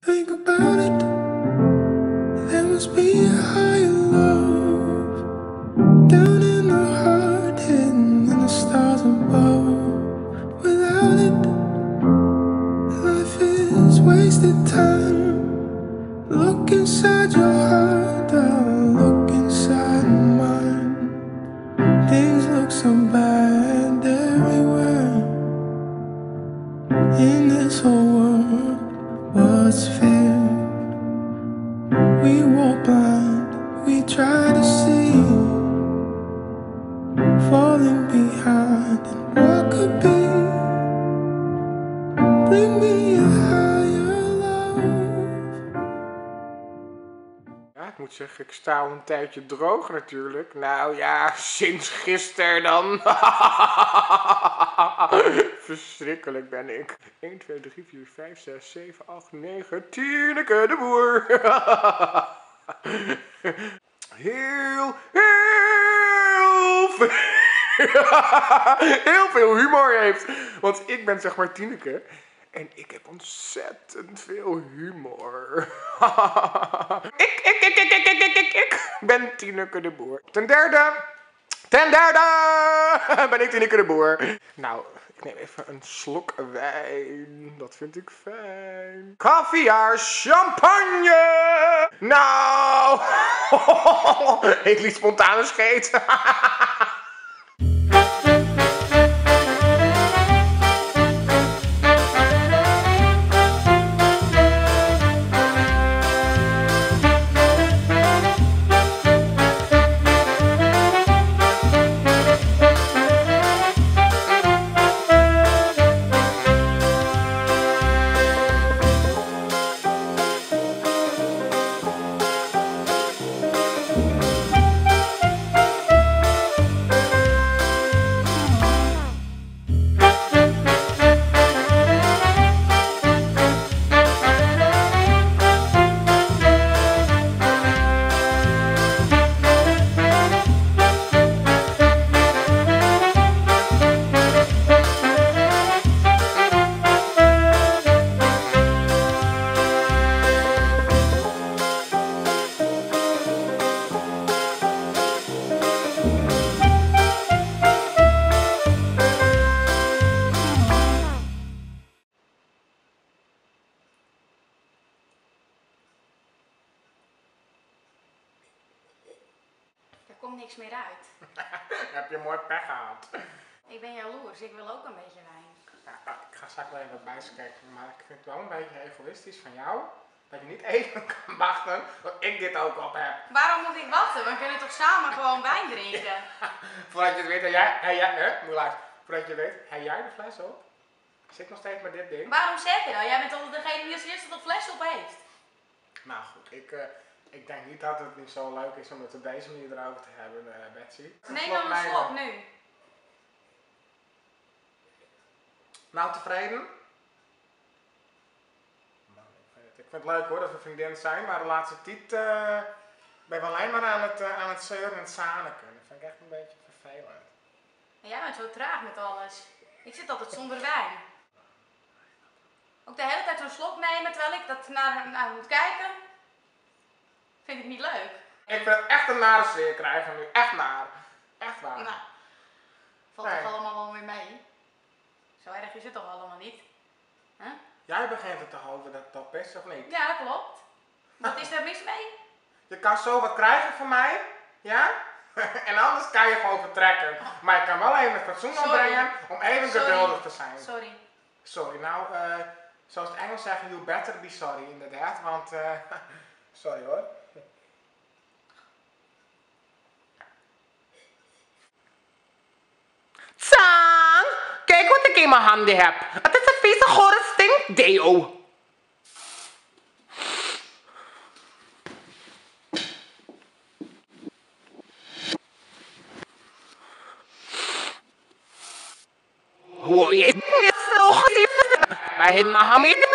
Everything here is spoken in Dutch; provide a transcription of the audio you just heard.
Think about it. There must be a higher love down in the heart, hidden in the stars above. Without it, life is wasted time. Look inside your heart, I'll look inside mine. Things look so bad everywhere in this whole world. We we try to see, ik moet zeggen, ik sta al een tijdje droog natuurlijk. Nou ja, sinds gisteren dan. Verschrikkelijk ben ik. 1, 2, 3, 4, 5, 6, 7, 8, 9, Tineke de boer. Heel, heel veel, heel veel humor heeft. Want ik ben zeg maar Tineke. En ik heb ontzettend veel humor. ik, ik, ik, ik, ik, ik, ik, ik, ik ben Tineke de Boer. Ten derde, ten derde ben ik Tineke de Boer. Nou, ik neem even een slok wijn. Dat vind ik fijn. Caviar champagne. Nou, ik liet spontane scheet. komt niks meer uit. Heb je mooi pech gehad. Ik ben jaloers, ik wil ook een beetje wijn. Ja, ik ga straks wel even bij kijken, maar ik vind het wel een beetje egoïstisch van jou. Dat je niet even kan wachten tot ik dit ook op heb. Waarom moet ik wachten? We kunnen toch samen gewoon wijn drinken? Voordat je het weet, heb jij, hè, moet je luisteren. Voordat je weet, heb jij de fles op? Zit nog steeds met dit ding. Waarom zeg je dat? Jij bent altijd degene die als eerste dat fles op heeft. Nou goed, ik, eh, ik denk niet dat het niet zo leuk is om het op deze manier erover te hebben, eh, Betsy. Neem dan een slok maar. nu. Nou tevreden? Nou, ik vind het- Ik vind het leuk hoor dat we vriendinnen zijn, maar de laatste tijd eh, ben ik alleen maar aan het, aan het zeuren en het zaniken. Dat vind ik echt een beetje vervelend. En jij bent zo traag met alles. Ik zit altijd zonder wijn. Ook de hele tijd zo'n slok nemen terwijl ik dat naar, naar moet kijken. Vind ik niet leuk. Ik het echt een nare sfeer krijgen nu, echt naar. Echt waar. Nou, valt Nee. toch allemaal wel weer mee? Zo erg is het toch allemaal niet? Huh? Jij begint het toch over dat top is, of niet? Ja, dat klopt. Wat is daar mis mee? Je kan zo wat krijgen van mij, ja? en anders kan je gewoon vertrekken. Maar je kan wel even het fatsoen opbrengen om even Sorry. geduldig te zijn. Sorry. Sorry, nou, eh, zoals het Engels zeggen, you better be sorry, inderdaad. Want, eh, sorry hoor. Tsang! Kijk wat ik in mijn handen heb. Het is een vieze gore stinkdeo. Hoor je Dahil mahamid na